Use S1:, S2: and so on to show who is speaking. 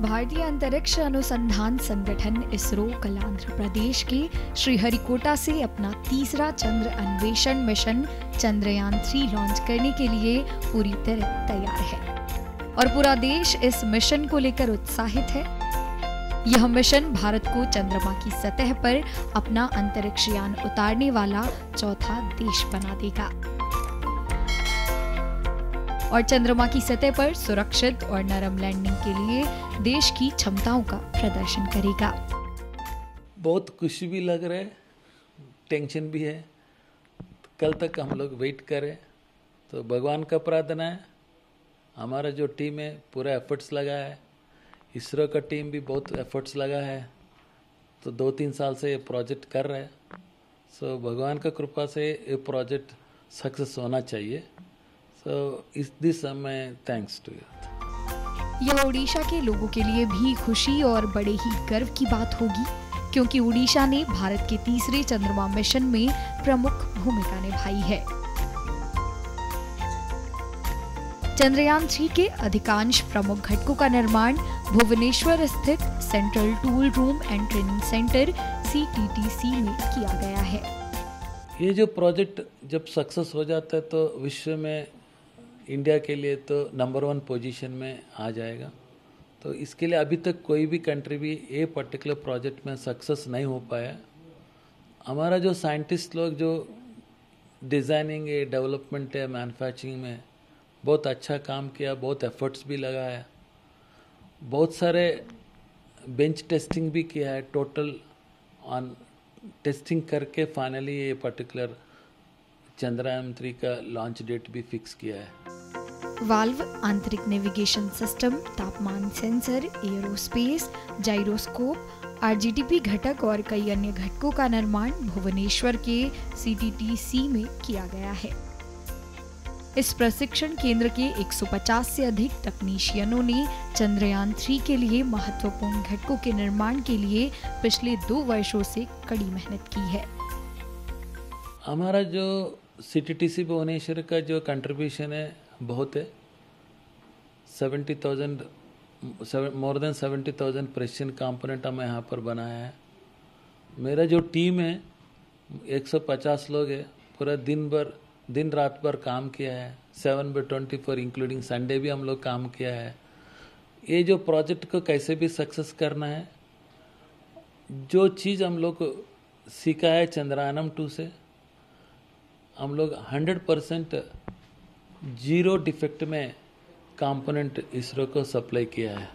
S1: भारतीय अंतरिक्ष अनुसंधान संगठन इसरो कल आंध्र प्रदेश के श्रीहरिकोटा से अपना तीसरा चंद्र अन्वेषण मिशन चंद्रयान थ्री लॉन्च करने के लिए पूरी तरह तैयार है। और पूरा देश इस मिशन को लेकर उत्साहित है। यह मिशन भारत को चंद्रमा की सतह पर अपना अंतरिक्ष यान उतारने वाला चौथा देश बना देगा। और चंद्रमा की सतह पर सुरक्षित और नरम लैंडिंग के लिए देश की क्षमताओं का प्रदर्शन करेगा।
S2: बहुत खुशी भी लग रहा है टेंशन भी है। कल तक हम लोग वेट करें तो भगवान का प्रार्थना है। हमारा जो टीम है, पूरा एफर्ट्स लगा है। इसरो का टीम भी बहुत एफर्ट्स लगा है। तो दो तीन साल से ये प्रोजेक्ट कर रहे हैं। सो भगवान का कृपा से ये प्रोजेक्ट सक्सेस होना चाहिए। सो इस दिस मैं थैंक्स टू यू
S1: यह उड़ीसा के लोगों के लिए भी खुशी और बड़े ही गर्व की बात होगी क्योंकि उड़ीसा ने भारत के तीसरे चंद्रमा मिशन में प्रमुख भूमिका निभाई है। चंद्रयान थ्री के अधिकांश प्रमुख घटकों का निर्माण भुवनेश्वर स्थित central tool room and training centre CTTC में किया गया है।
S2: ये जो प्रोजेक्ट जब सक्सेस हो जाता है तो विश्व में इंडिया के लिए तो नंबर वन पोजीशन में आ जाएगा। तो इसके लिए अभी तक कोई भी कंट्री भी ये पर्टिकुलर प्रोजेक्ट में सक्सेस नहीं हो पाया। हमारा जो साइंटिस्ट लोग जो डिज़ाइनिंग है डेवलपमेंट है मैन्युफैक्चरिंग में बहुत अच्छा काम किया, बहुत एफर्ट्स भी लगाया। बहुत सारे बेंच टेस्टिंग भी किया है टोटल ऑन टेस्टिंग करके फाइनली ये पर्टिकुलर चंद्रयान थ्री का लॉन्च डेट भी फिक्स किया है।
S1: वाल्व आंतरिक नेविगेशन सिस्टम तापमान सेंसर एरोस्पेस जाइरोस्कोप आरजीटीपी घटक और कई अन्य घटकों का निर्माण भुवनेश्वर के सीटीटीसी में किया गया है। इस प्रशिक्षण केंद्र के 150 से अधिक तकनीशियनों ने चंद्रयान थ्री के लिए महत्वपूर्ण घटकों के निर्माण के लिए पिछले दो वर्षों से कड़ी मेहनत की है।
S2: हमारा जो सी टी भुवनेश्वर का जो कंट्रीब्यूशन है बहुत है। Seventy thousand more than seventy thousand precision component हमें यहाँ पर बनाया है। मेरा जो टीम है 150 लोग है, पूरा दिन भर, दिन रात भर काम किया है। Seven by twenty four including Sunday भी हम लोग काम किया है। ये जो प्रोजेक्ट को कैसे भी सक्सेस करना है, जो चीज़ हम लोग सीखा है चंद्रायनम टू से, हम लोग हंड्रेड परसेंट ज़ीरो डिफेक्ट में कंपोनेंट इसरो को सप्लाई किया है।